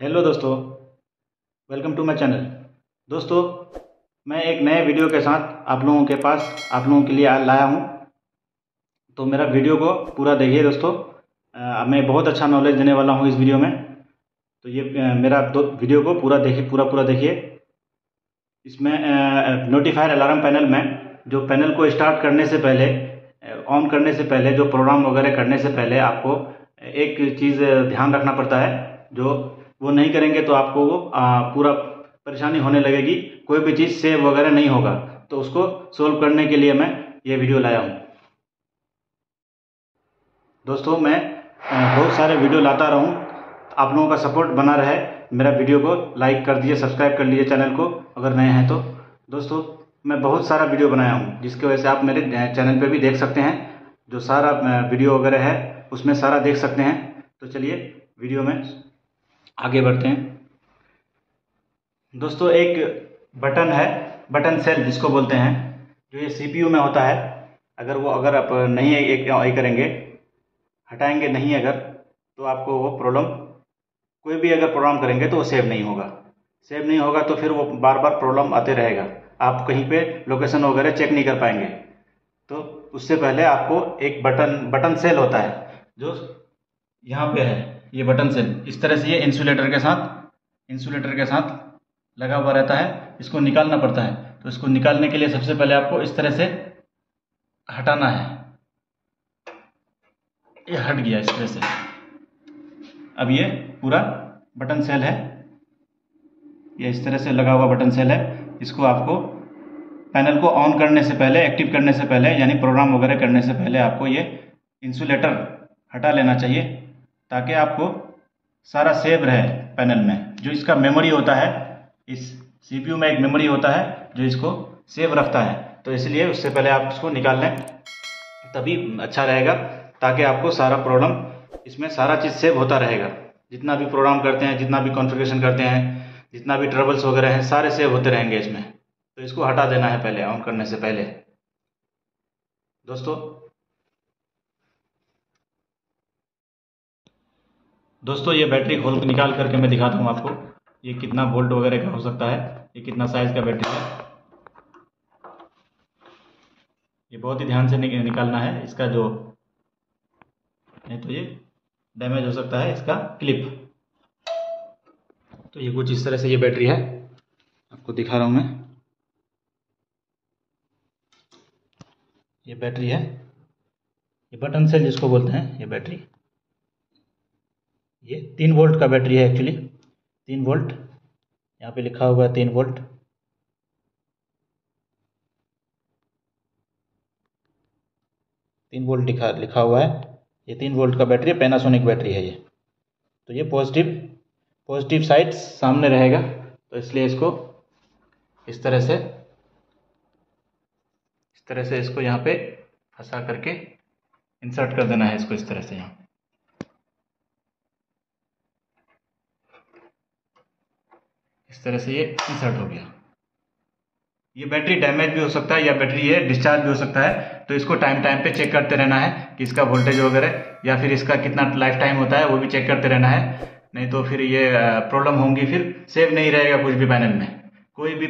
Hello दोस्तों welcome to my channel दोस्तों मैं एक नए वीडियो के साथ आप लोगों के पास आप लोगों के लिए आ- लाया हूँ। तो मेरा वीडियो को पूरा देखिए दोस्तों। अ, मैं बहुत अच्छा नॉलेज देने वाला हूँ इस वीडियो में। तो ये अ, मेरा दो वीडियो को पूरा देखिए पूरा पूरा देखिए। इसमें नोटिफायर अलार्म पैनल में जो पैनल को स्टार्ट करने से पहले ऑन करने से पहले जो प्रोग्राम वगैरह करने से पहले आपको एक चीज़ ध्यान रखना पड़ता है जो वो नहीं करेंगे तो आपको वो पूरा परेशानी होने लगेगी। कोई भी चीज़ सेव वगैरह नहीं होगा। तो उसको सोल्व करने के लिए मैं ये वीडियो लाया हूँ। दोस्तों, मैं बहुत सारे वीडियो लाता रहूँ। आप लोगों का सपोर्ट बना रहे। मेरा वीडियो को लाइक कर दीजिए सब्सक्राइब कर लीजिए चैनल को, अगर नए हैं तो। दोस्तों, मैं बहुत सारा वीडियो बनाया हूँ, जिसकी वजह से आप मेरे चैनल पे भी देख सकते हैं। जो सारा वीडियो वगैरह है, उसमें सारा देख सकते हैं। तो चलिए वीडियो में आगे बढ़ते हैं। दोस्तों, एक बटन है, बटन सेल जिसको बोलते हैं, जो ये सीपीयू में होता है। अगर वो, अगर आप नहीं एक करेंगे, हटाएँगे नहीं अगर तो आपको वो प्रॉब्लम, कोई भी अगर प्रोग्राम करेंगे तो वो सेव नहीं होगा। सेव नहीं होगा तो फिर वो बार बार प्रॉब्लम आते रहेगा। आप कहीं पे लोकेशन वगैरह चेक नहीं कर पाएँगे। तो उससे पहले आपको एक बटन बटन सेल होता है, जो यहाँ पे है। ये बटन सेल इस तरह से ये इंसुलेटर के साथ इंसुलेटर के साथ लगा हुआ रहता है, इसको निकालना पड़ता है। तो इसको निकालने के लिए सबसे पहले आपको इस तरह से हटाना है। ये हट गया इस तरह से। अब ये पूरा बटन सेल है। ये इस तरह से लगा हुआ बटन सेल है। इसको आपको पैनल को ऑन करने से पहले, एक्टिव करने से पहले, यानी प्रोग्राम वगैरह करने से पहले आपको ये इंसुलेटर हटा लेना चाहिए। ताकि आपको सारा सेव रहे पैनल में। जो इसका मेमोरी होता है, इस सीपीयू में एक मेमोरी होता है, जो इसको सेव रखता है। तो इसलिए उससे पहले आप इसको निकाल लें, तभी अच्छा रहेगा, ताकि आपको सारा प्रॉब्लम इसमें सारा चीज़ सेव होता रहेगा। जितना भी प्रोग्राम करते हैं, जितना भी कॉन्फ़िगरेशन करते हैं, जितना भी ट्रबल्स वगैरह हैं, सारे सेव होते रहेंगे इसमें। तो इसको हटा देना है पहले ऑन करने से पहले। दोस्तों दोस्तों, ये बैटरी खोल निकाल करके मैं दिखाता हूँ आपको। ये कितना वोल्ट वगैरह का हो सकता है, ये कितना साइज़ का बैटरी है। ये बहुत ही ध्यान से निकालना है। इसका जो, नहीं तो ये डैमेज हो सकता है इसका क्लिप तो ये कुछ इस तरह से ये बैटरी है। आपको दिखा रहा हूँ मैं। ये बैटरी है। ये बटन सेल जिसको बोलते हैं, ये बैटरी। ये तीन वोल्ट का बैटरी है एक्चुअली तीन वोल्ट यहाँ पे लिखा हुआ है तीन वोल्ट तीन वोल्ट लिखा लिखा हुआ है। ये तीन वोल्ट का बैटरी है पैनासोनिक बैटरी है ये। तो ये पॉजिटिव पॉजिटिव साइड सामने रहेगा। तो इसलिए इसको इस तरह से, इस तरह से इसको यहाँ पे फंसा करके इंसर्ट कर देना है इसको इस तरह से यहाँ। तरह से ये इंसर्ट हो गया। ये बैटरी डैमेज भी हो सकता है या बैटरी ये डिस्चार्ज भी हो सकता है। तो इसको टाइम टाइम पे चेक करते रहना है कि इसका वोल्टेज वगैरह या फिर इसका कितना लाइफ टाइम होता है, वो भी चेक करते रहना है। नहीं तो फिर ये प्रॉब्लम होंगी फिर सेव नहीं रहेगा कुछ भी पैनल में। कोई भी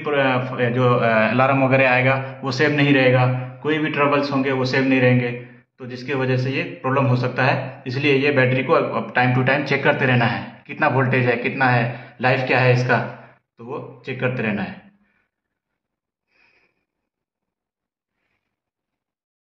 जो अलार्म वगैरह आएगा, वो सेव नहीं रहेगा। कोई भी ट्रबल्स होंगे, वो सेव नहीं रहेंगे। तो जिसकी वजह से ये प्रॉब्लम हो सकता है। इसलिए ये बैटरी को टाइम टू टाइम चेक करते रहना है। कितना वोल्टेज है, कितना है लाइफ क्या है इसका। तो वो चेक करते रहना है।